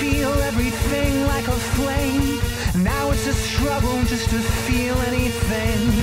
feel everything like a flame. Now it's a struggle just to feel anything.